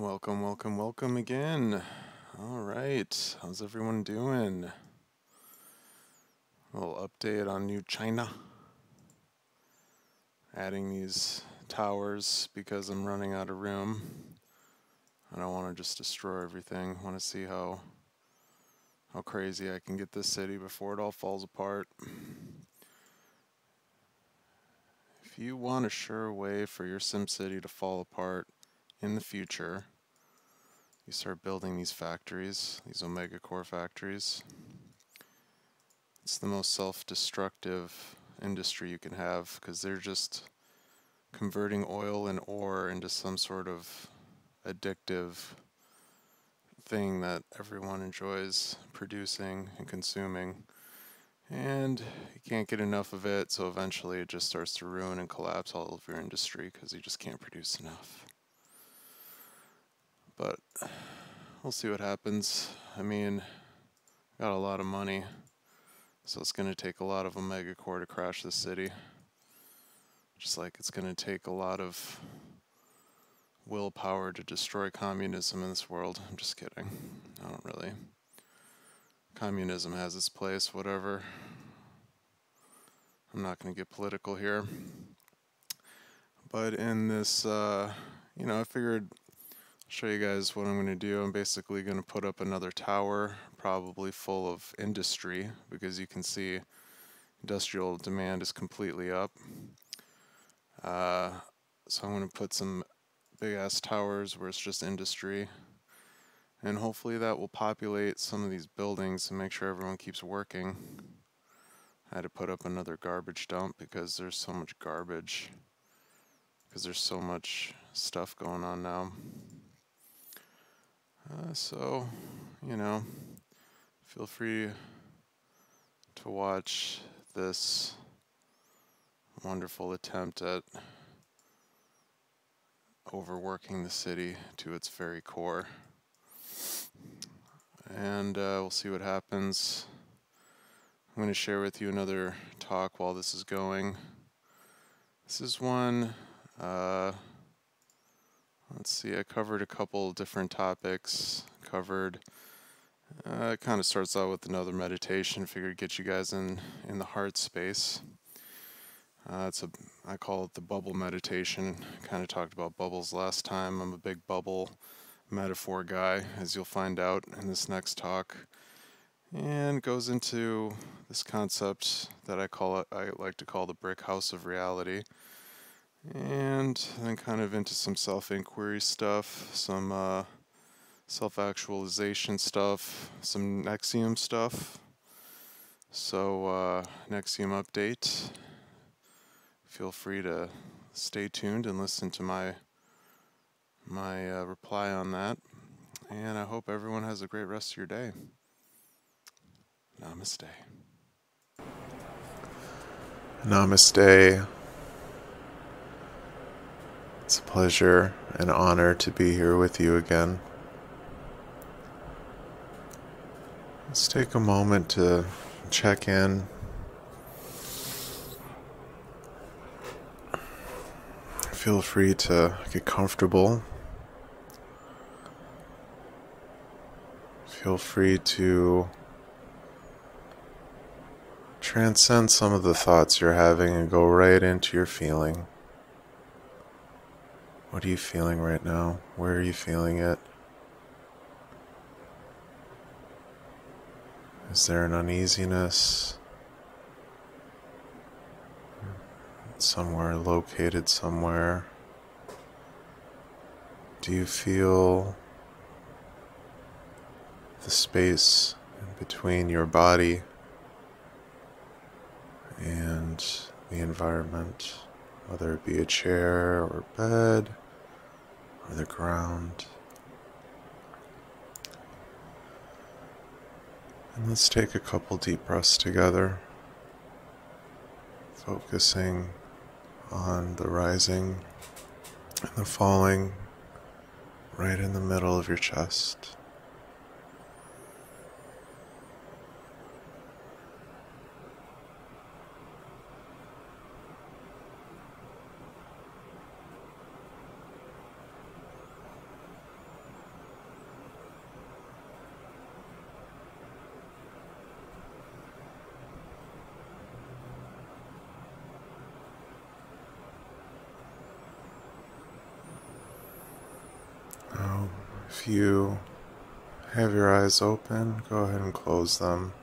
Welcome, welcome, welcome again. All right, how's everyone doing? A little update on New China. Adding these towers because I'm running out of room. I don't want to just destroy everything. I want to see how how crazy I can get this city before it all falls apart. If you want a sure way for your SimCity to fall apart in the future, you start building these factories, these OmegaCo factories. It's the most self-destructive industry you can have because they're just converting oil and ore into some sort of addictive thing that everyone enjoys producing and consuming. And you can't get enough of it, so eventually it just starts to ruin and collapse all of your industry because you just can't produce enough. But we'll see what happens. I mean, got a lot of money, so it's going to take a lot of Omega Core to crash the city. Just like it's going to take a lot of willpower to destroy communism in this world. I'm just kidding. I don't really. Communism has its place, whatever. I'm not going to get political here. But in this, uh, you know, I figured show you guys what I'm going to do. I'm basically going to put up another tower, probably full of industry, because you can see industrial demand is completely up. Uh, so I'm going to put some big ass towers where it's just industry. And hopefully that will populate some of these buildings and make sure everyone keeps working. I had to put up another garbage dump because there's so much garbage. Because there's so much stuff going on now. So, you know, feel free to watch this wonderful attempt at overworking the city to its very core. And uh, we'll see what happens. I'm going to share with you another talk while this is going. This is one. Uh, Let's see, I covered a couple different topics. Covered, uh, it kind of starts out with another meditation. Figured get you guys in in the heart space. Uh, it's a I call it the bubble meditation. Kind of talked about bubbles last time. I'm a big bubble metaphor guy, as you'll find out in this next talk, and goes into this concept that I call. I like to call the brick house of reality and then kind of into some self-inquiry stuff, some uh, self-actualization stuff, some NXIVM stuff. So uh, NXIVM update. Feel free to stay tuned and listen to my my uh, reply on that. And I hope everyone has a great rest of your day. Namaste. Namaste. It's a pleasure and honor to be here with you again. Let's take a moment to check in. Feel free to get comfortable. Feel free to transcend some of the thoughts you're having and go right into your feeling. What are you feeling right now? Where are you feeling it? Is there an uneasiness? Somewhere located somewhere? Do you feel the space between your body and the environment, whether it be a chair or bed? Or the ground. And let's take a couple deep breaths together, focusing on the rising and the falling right in the middle of your chest. If you have your eyes open, go ahead and close them.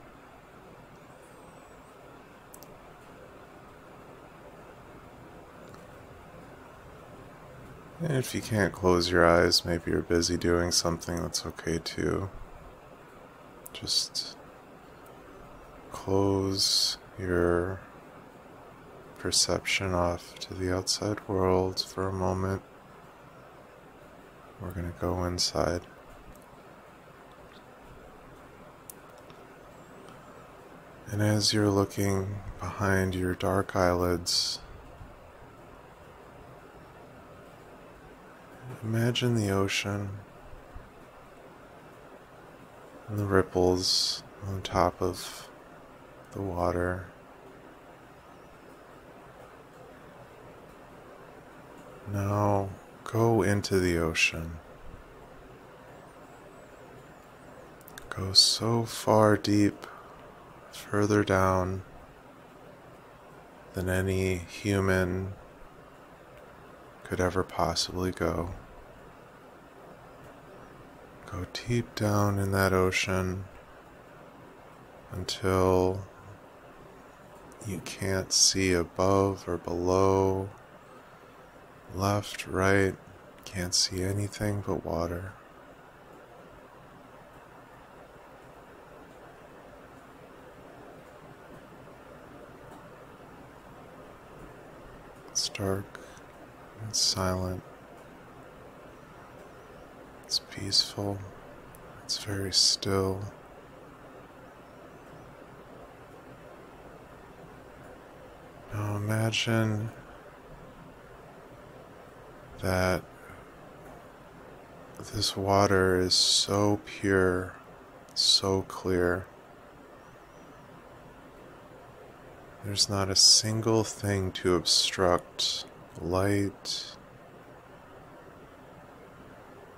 And if you can't close your eyes, maybe you're busy doing something, that's okay too. Just close your perception off to the outside world for a moment. We're going to go inside. And as you're looking behind your dark eyelids, imagine the ocean and the ripples on top of the water. Now go into the ocean. Go so far deep, further down than any human could ever possibly go. Go deep down in that ocean until you can't see above or below, left, right, can't see anything but water. It's dark, it's silent, it's peaceful, it's very still. Now imagine that this water is so pure, so clear. There's not a single thing to obstruct light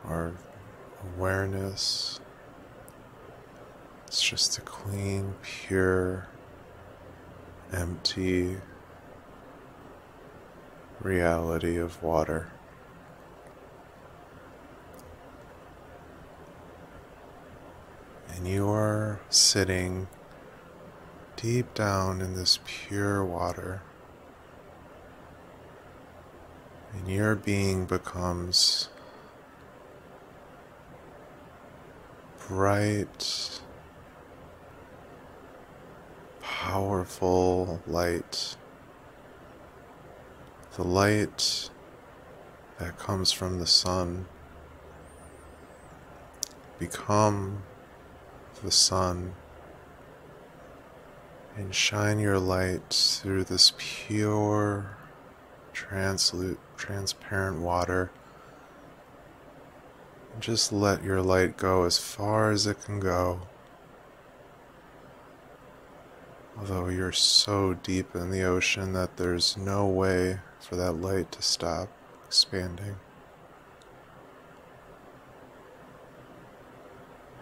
or awareness. It's just a clean, pure, empty reality of water. And you are sitting deep down in this pure water. And your being becomes bright, powerful light the light that comes from the sun become the sun and shine your light through this pure translu- transparent water and just let your light go as far as it can go although you're so deep in the ocean that there's no way for that light to stop expanding.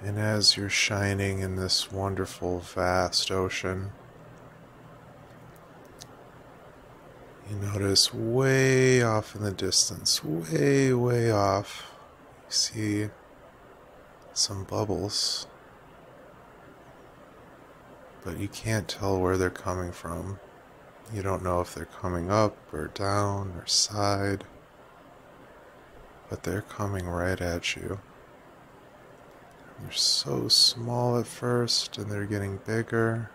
And as you're shining in this wonderful, vast ocean, you notice way off in the distance, way, way off, you see some bubbles, but you can't tell where they're coming from. You don't know if they're coming up or down or side, but they're coming right at you. They're so small at first and they're getting bigger.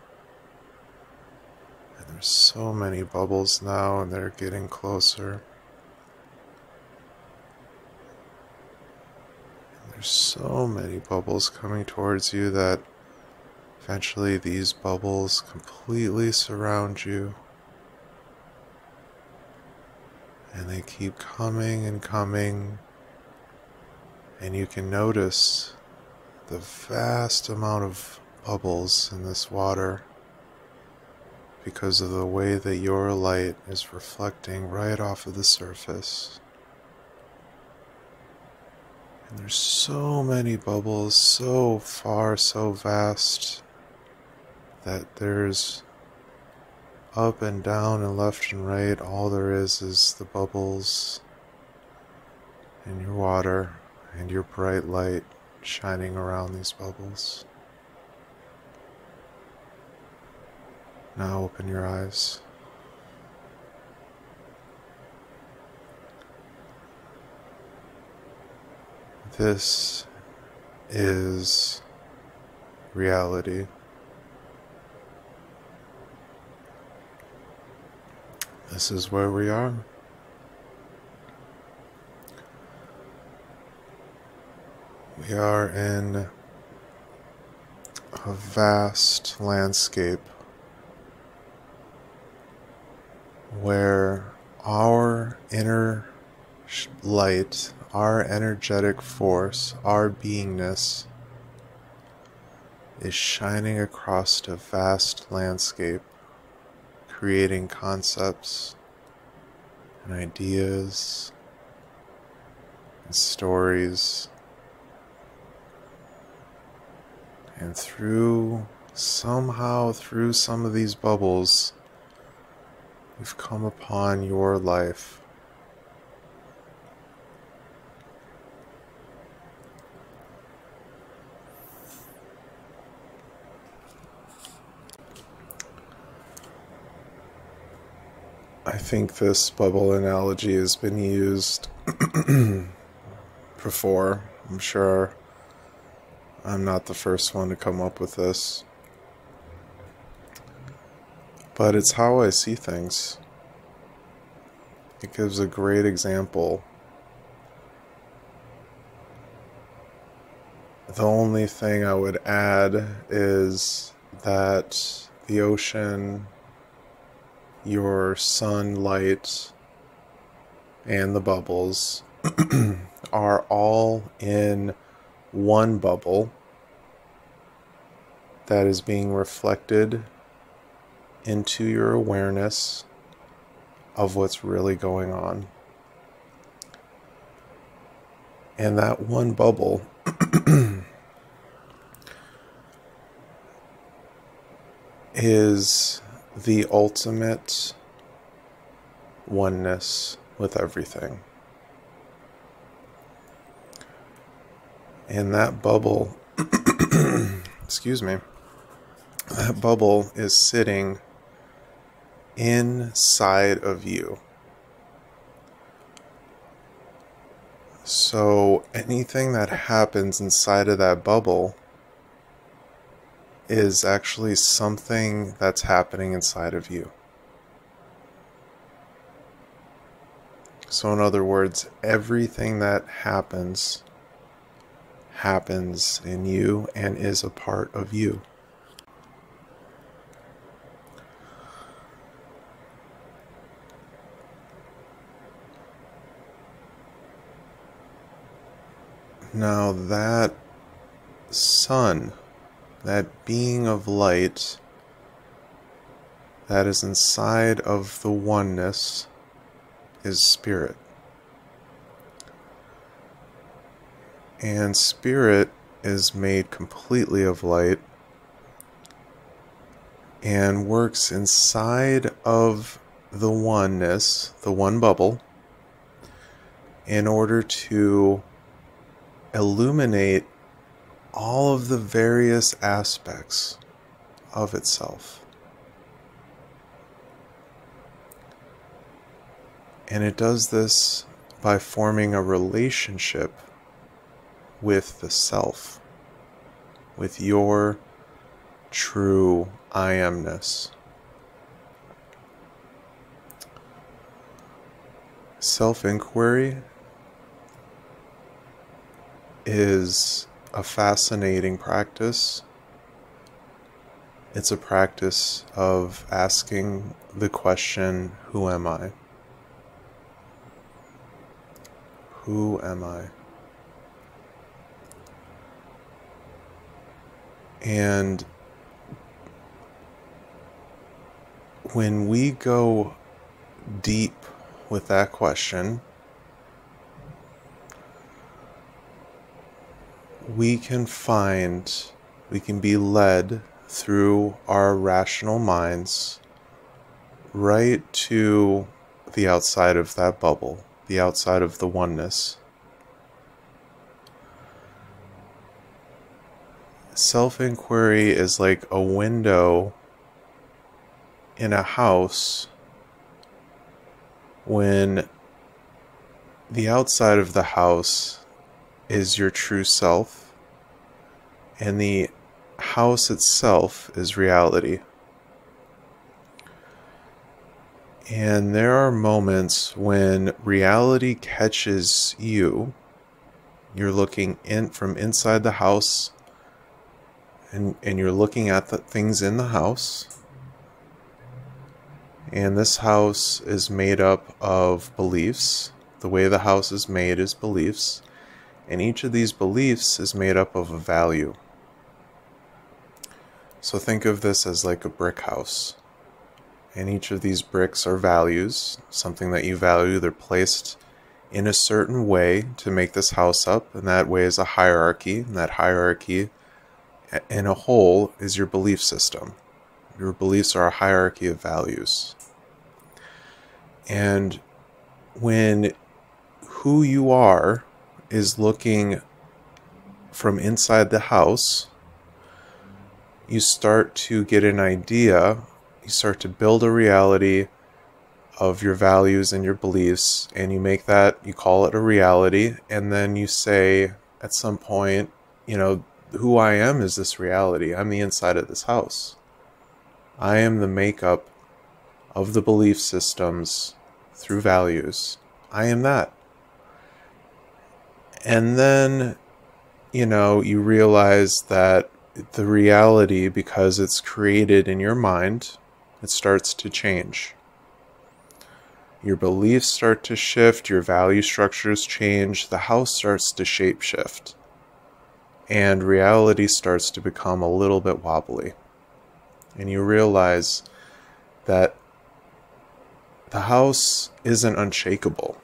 And there's so many bubbles now and they're getting closer. And there's so many bubbles coming towards you that eventually these bubbles completely surround you. And they keep coming and coming. And you can notice the vast amount of bubbles in this water because of the way that your light is reflecting right off of the surface. And there's so many bubbles, so far, so vast, that there's up and down and left and right, all there is is the bubbles in your water, and your bright light shining around these bubbles. Now open your eyes. This is reality. This is where we are. We are in a vast landscape where our inner light, our energetic force, our beingness is shining across a vast landscape, creating concepts and ideas and stories And through, somehow, through some of these bubbles, we've come upon your life. I think this bubble analogy has been used before. I'm sure I'm not the first one to come up with this. But it's how I see things. It gives a great example. The only thing I would add is that the ocean, your sunlight, and the bubbles are all in one bubble that is being reflected into your awareness of what's really going on. And that one bubble is the ultimate oneness with everything. And that bubble, excuse me, that bubble is sitting inside of you. So anything that happens inside of that bubble is actually something that's happening inside of you. So, in other words, everything that happens happens in you and is a part of you. Now, that sun, that being of light that is inside of the oneness, is spirit. And spirit is made completely of light and works inside of the oneness, the one bubble, in order to illuminate all of the various aspects of itself. And it does this by forming a relationship with the self, with your true I amness. Self inquiry is a fascinating practice. It's a practice of asking the question, Who am I? Who am I? And when we go deep with that question, we can find, we can be led through our rational minds right to the outside of that bubble, the outside of the oneness. Self inquiry is like a window in a house when the outside of the house is your true self and the house itself is reality. And there are moments when reality catches you. You're looking in from inside the house and, and you're looking at the things in the house. And this house is made up of beliefs. The way the house is made is beliefs. And each of these beliefs is made up of a value. So think of this as like a brick house. And each of these bricks are values, something that you value. They're placed in a certain way to make this house up, and that way is a hierarchy. And that hierarchy, in a whole, is your belief system. Your beliefs are a hierarchy of values. And when who you are is looking from inside the house, you start to get an idea, you start to build a reality of your values and your beliefs, and you make that, you call it a reality, and then you say at some point, you know, who I am is this reality. I'm the inside of this house. I am the makeup of the belief systems through values. I am that. And then, you know, you realize that the reality, because it's created in your mind, it starts to change. Your beliefs start to shift, your value structures change, the house starts to shapeshift, and reality starts to become a little bit wobbly. And you realize that the house isn't unshakable.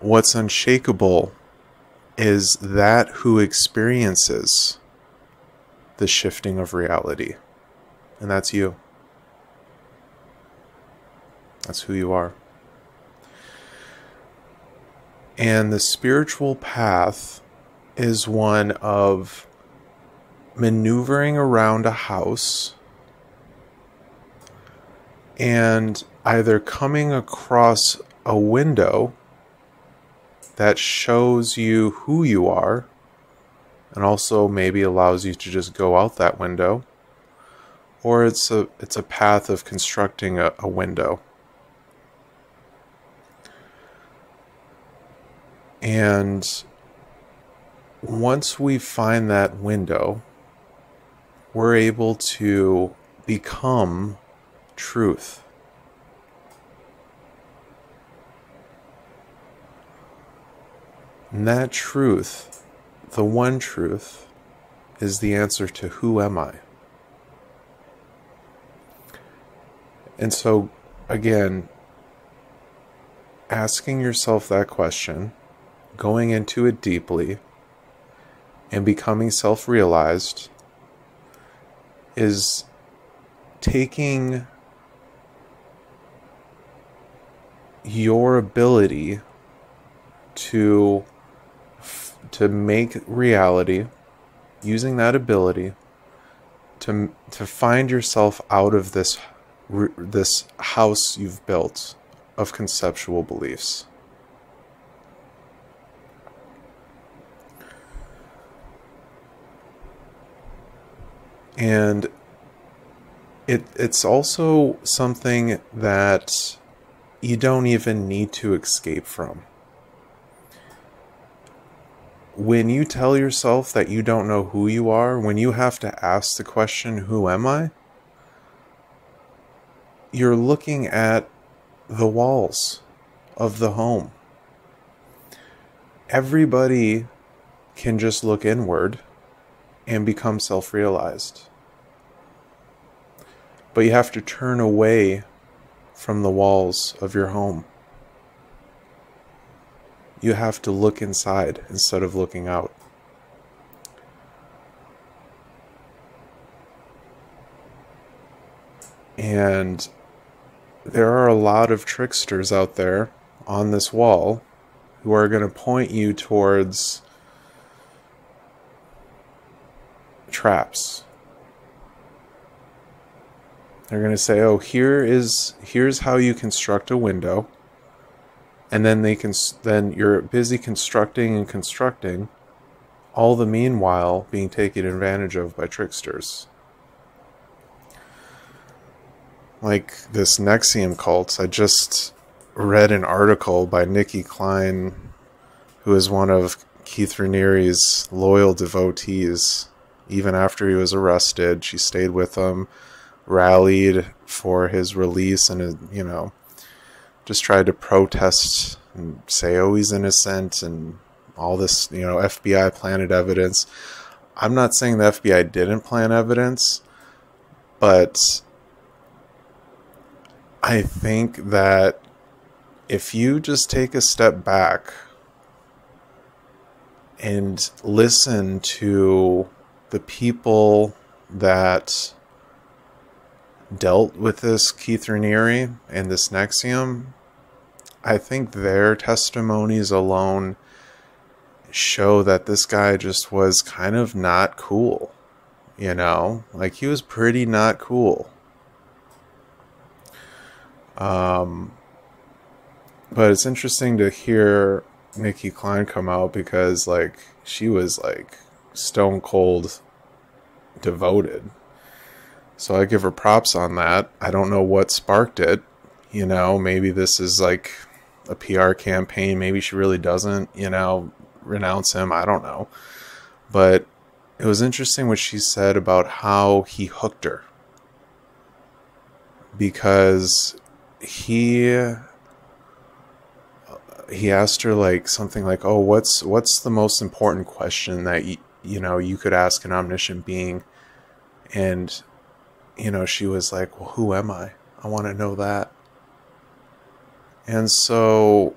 What's unshakable is that who experiences the shifting of reality. And that's you. That's who you are. And the spiritual path is one of maneuvering around a house and either coming across a window that shows you who you are and also maybe allows you to just go out that window or it's a it's a path of constructing a, a window and once we find that window we're able to become truth And that truth, the one truth, is the answer to who am I? And so, again, asking yourself that question, going into it deeply, and becoming self realized is taking your ability to to make reality using that ability to to find yourself out of this this house you've built of conceptual beliefs. And it it's also something that you don't even need to escape from when you tell yourself that you don't know who you are, when you have to ask the question, Who am I? you're looking at the walls of the home. Everybody can just look inward and become self realized. But you have to turn away from the walls of your home you have to look inside instead of looking out. And there are a lot of tricksters out there on this wall who are going to point you towards traps. They're going to say, "Oh, here is here's how you construct a window." And then they can then you're busy constructing and constructing all the meanwhile being taken advantage of by tricksters. Like this NXIVM cult, I just read an article by Nicki Clyne, who is one of Keith Raniere's loyal devotees. Even after he was arrested, she stayed with him rallied for his release and, you know, just tried to protest and say, oh, he's innocent and all this, you know, FBI planted evidence. I'm not saying the FBI didn't plant evidence, but I think that if you just take a step back and listen to the people that dealt with this Keith Raniere and this NXIVM, I think their testimonies alone show that this guy just was kind of not cool. You know, like he was pretty not cool. Um, but it's interesting to hear Nicki Clyne come out because, like, she was like stone cold devoted so I give her props on that. I don't know what sparked it. You know, maybe this is like a PR campaign. Maybe she really doesn't, you know, renounce him. I don't know. But it was interesting what she said about how he hooked her. Because he he asked her like something like, "Oh, what's what's the most important question that you, you know, you could ask an omniscient being?" And you know, she was like, Well, who am I? I want to know that. And so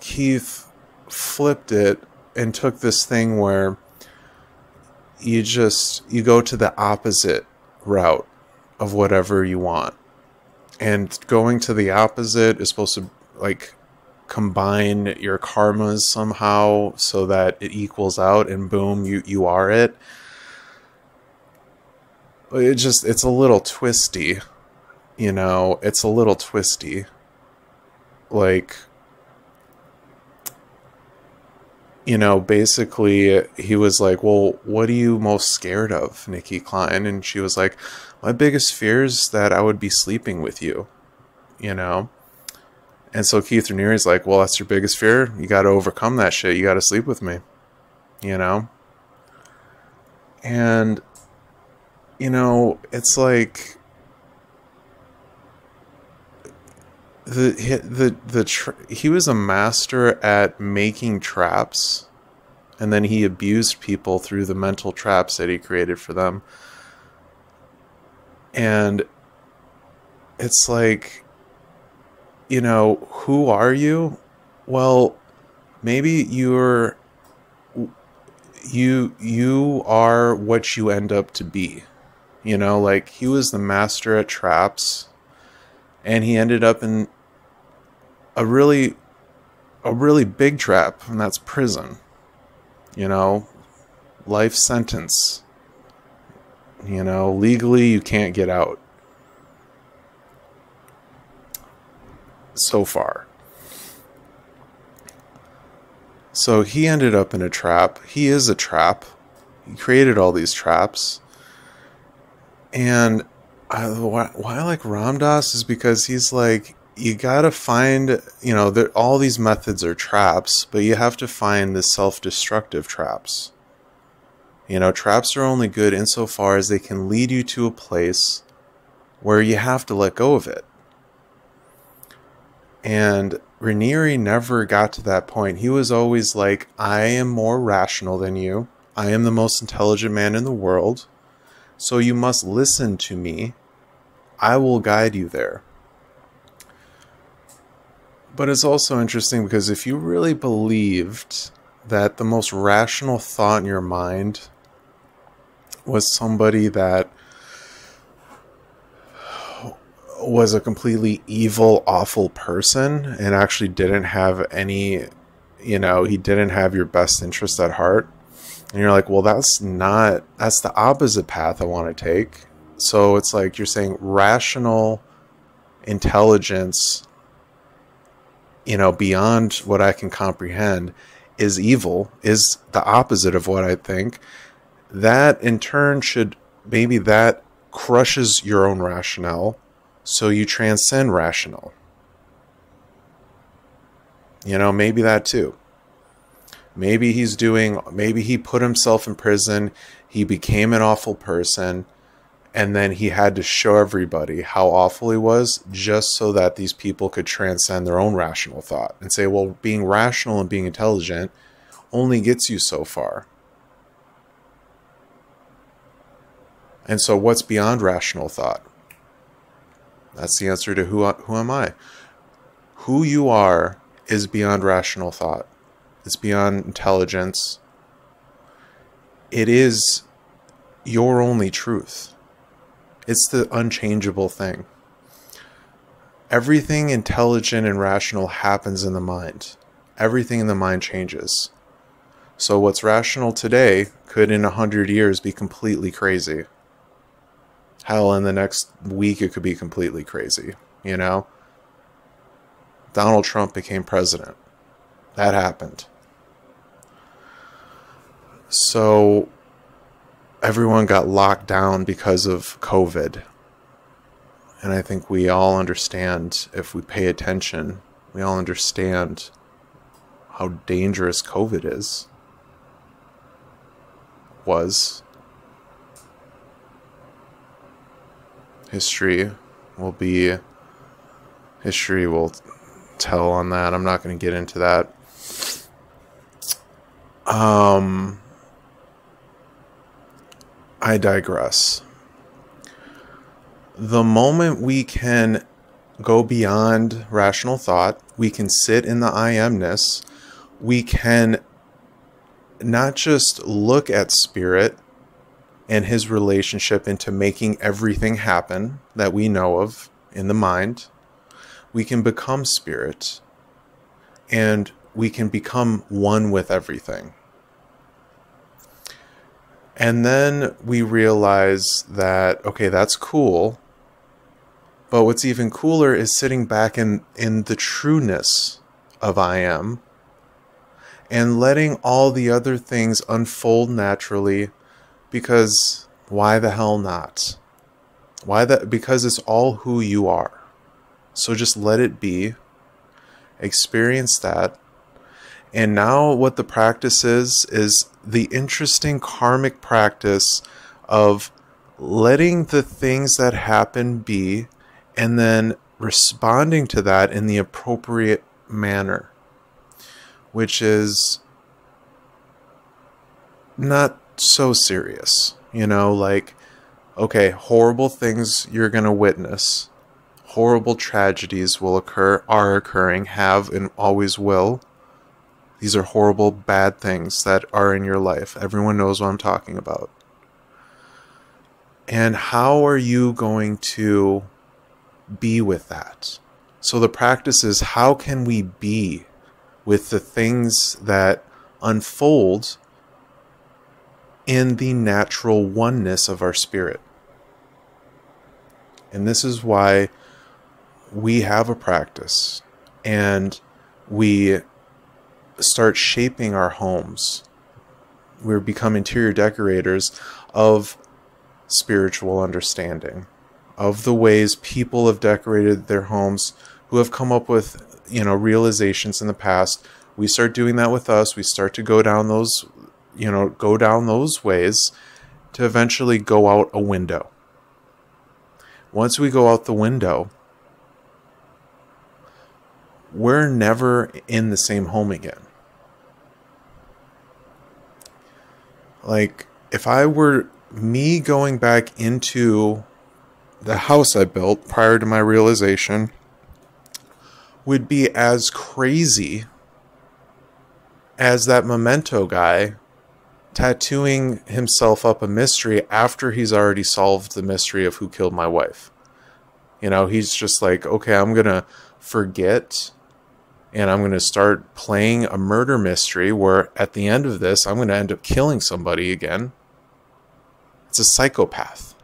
Keith flipped it and took this thing where you just you go to the opposite route of whatever you want. And going to the opposite is supposed to like combine your karmas somehow so that it equals out and boom you you are it. It just it's a little twisty you know it's a little twisty. Like you know basically he was like well what are you most scared of nicki clyne? And she was like my biggest fear is that i would be sleeping with you you know and so keith Raniere is like well that's your biggest fear. You got to overcome that shit. You got to sleep with me. You know? And you know, it's like the the the he was a master at making traps and then he abused people through the mental traps that he created for them. And it's like you know who are you well maybe you're you you are what you end up to be you know, like he was the master at traps and he ended up in a really a really big trap and that's prison. You know, life sentence. You know, legally you can't get out. So far. So he ended up in a trap. He is a trap. He created all these traps and I, why, why I like Ram Dass is because he's like you gotta find you know that all these methods are traps, but you have to find the self-destructive traps. You know, traps are only good insofar as they can lead you to a place where you have to let go of it. And Raniere never got to that point. He was always like, I am more rational than you. I am the most intelligent man in the world. So you must listen to me. I will guide you there. But it's also interesting because if you really believed that the most rational thought in your mind was somebody that was a completely evil, awful person and actually didn't have any, you know, he didn't have your best interest at heart, And you're like, well, that's not, that's the opposite path I want to take. So it's like you're saying rational intelligence, you know, beyond what I can comprehend is evil, is the opposite of what I think. That in turn should, maybe that crushes your own rationale. So you transcend rational. You know, maybe that too. Maybe he's doing, maybe he put himself in prison. He became an awful person. And then he had to show everybody how awful he was just so that these people could transcend their own rational thought and say, well, being rational and being intelligent only gets you so far. And so, what's beyond rational thought? That's the answer to who, who am I? Who you are is beyond rational thought. It's beyond intelligence. It is your only truth. It's the unchangeable thing. Everything intelligent and rational happens in the mind. Everything in the mind changes. So, what's rational today could in a hundred years be completely crazy. Hell, in the next week, it could be completely crazy, you know? Donald Trump became president. That happened. So everyone got locked down because of COVID. And I think we all understand, if we pay attention, we all understand how dangerous COVID is. Was. History will be. History will tell on that. I'm not going to get into that. Um, I digress. The moment we can go beyond rational thought, we can sit in the I amness, we can not just look at spirit and his relationship into making everything happen that we know of in the mind we can become spirit and we can become one with everything. And then we realize that, okay, that's cool. But what's even cooler is sitting back in, in the trueness of I am and letting all the other things unfold naturally because why the hell not? Why that? Because it's all who you are. So just let it be, experience that. And now, what the practice is, is the interesting karmic practice of letting the things that happen be and then responding to that in the appropriate manner, which is not so serious. You know, like, okay, horrible things you're going to witness horrible tragedies will occur, are occurring, have, and always will. These are horrible, bad things that are in your life. Everyone knows what I'm talking about. And how are you going to be with that? So the practice is how can we be with the things that unfold in the natural oneness of our spirit? And this is why we have a practice and we start shaping our homes. We become interior decorators of spiritual understanding, of the ways people have decorated their homes who have come up with, you know, realizations in the past. We start doing that with us. We start to go down those, you know, go down those ways to eventually go out a window. Once we go out the window, we're never in the same home again. Like, if I were me going back into the house I built prior to my realization, would be as crazy as that memento guy tattooing himself up a mystery after he's already solved the mystery of who killed my wife. You know, he's just like, okay, I'm going to forget and I'm going to start playing a murder mystery where at the end of this, I'm going to end up killing somebody again. It's a psychopath.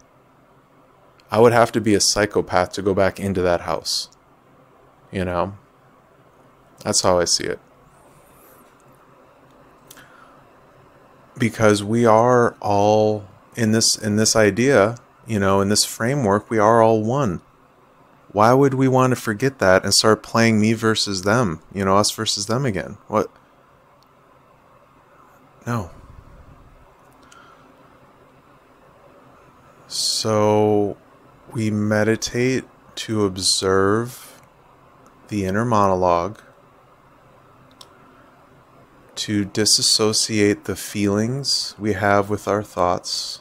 I would have to be a psychopath to go back into that house. You know? That's how I see it. Because we are all in this in this idea, you know, in this framework, we are all one why would we want to forget that and start playing me versus them? You know, us versus them again? What? No. So we meditate to observe the inner monologue, to disassociate the feelings we have with our thoughts.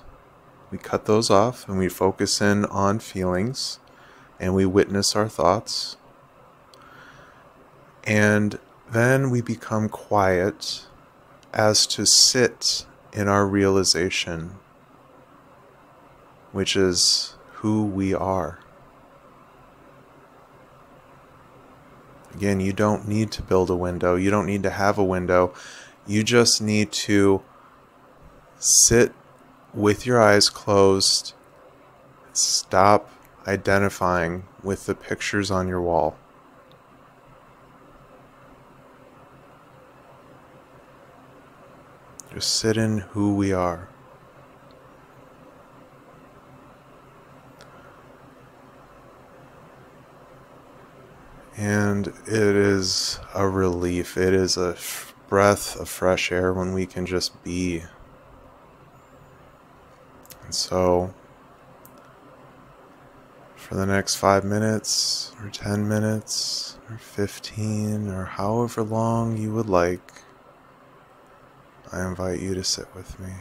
We cut those off and we focus in on feelings and we witness our thoughts. And then we become quiet as to sit in our realization, which is who we are. Again, you don't need to build a window, you don't need to have a window. You just need to sit with your eyes closed, stop identifying with the pictures on your wall. Just sit in who we are. And it is a relief. It is a breath of fresh air when we can just be. And so for the next five minutes, or 10 minutes, or 15, or however long you would like, I invite you to sit with me.